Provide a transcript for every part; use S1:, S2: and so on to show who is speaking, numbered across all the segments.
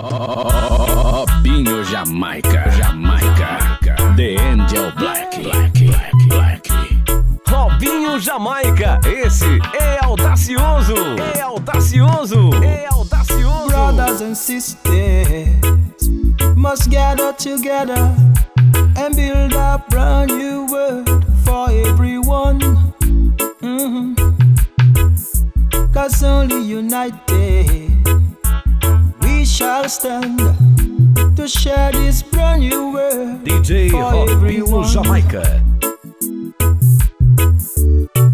S1: Robinho Jamaica, Jamaica, The Angel Black, Black, Black, Black.
S2: Robinho Jamaica, esse é audacioso, é audacioso, é audacioso.
S3: Brothers and sisters must gather together and build a brand new world for everyone. We shall stand to share this brand new world
S2: DJ Robinho
S3: everyone.
S2: Jamaica.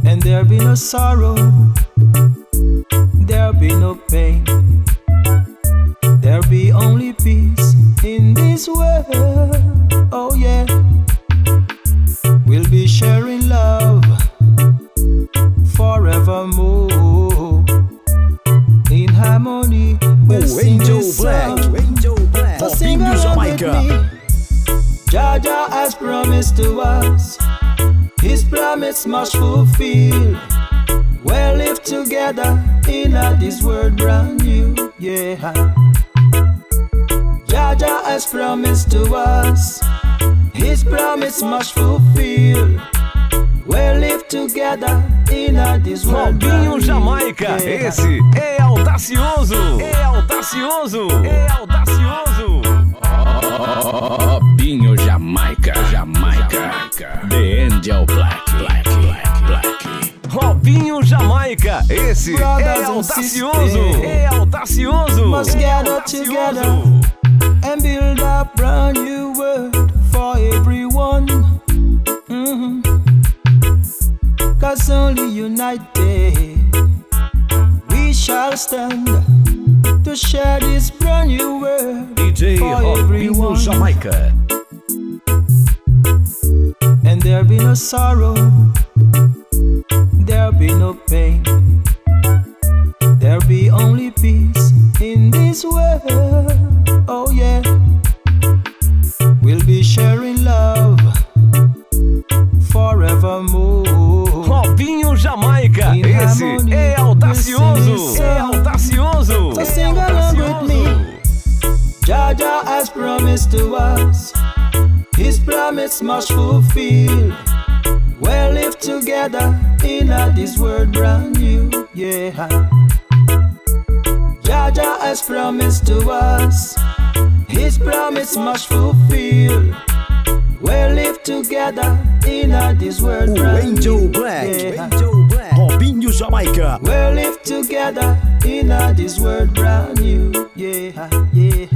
S3: And there'll be no sorrow, there'll be no pain, there'll be only peace in this world. Oh, yeah,
S2: Angel Black. Angel Black,
S3: So sing
S2: Jamaica.
S3: Jah Jah has promised to us, His promise must fulfill. We'll live together in a this world brand new, yeah. Jah Jah has promised to us, His promise must fulfill. We'll live together in a this world
S2: Robinho
S3: brand new,
S2: Jamaica,
S3: yeah.
S2: esse é audacioso, é audacioso, é audacioso.
S1: Robinho Jamaica, Jamaica, The Angel Black, Black, Black, Black.
S2: Robinho Jamaica, esse é
S3: Brothers and
S2: audacioso, é audacioso,
S3: must
S2: é
S3: gather
S2: audacioso.
S3: together and build a brand new world for everyone. Mhm. Cause only united we shall stand to share this brand new world
S2: DJ
S3: for
S2: Robinho
S3: everyone.
S2: Jamaica.
S3: And there'll be no sorrow, there'll be no pain, there'll be only peace in this world. Oh, yeah, we'll be sharing love forevermore.
S2: Robinho Jamaica, esse é
S3: with
S2: audacioso.
S3: me. Jah Jah has promised to us, His promise must fulfill. We'll live together in a this world brand new, yeah. Jah Jah has promised to us, His promise must fulfill. We'll live together in a this world
S2: O
S3: brand
S2: Angel
S3: new,
S2: Black,
S3: yeah.
S2: Angel Black, oh, Robinho Jamaica.
S3: We'll live together in a this world brand new. Yeah, yeah.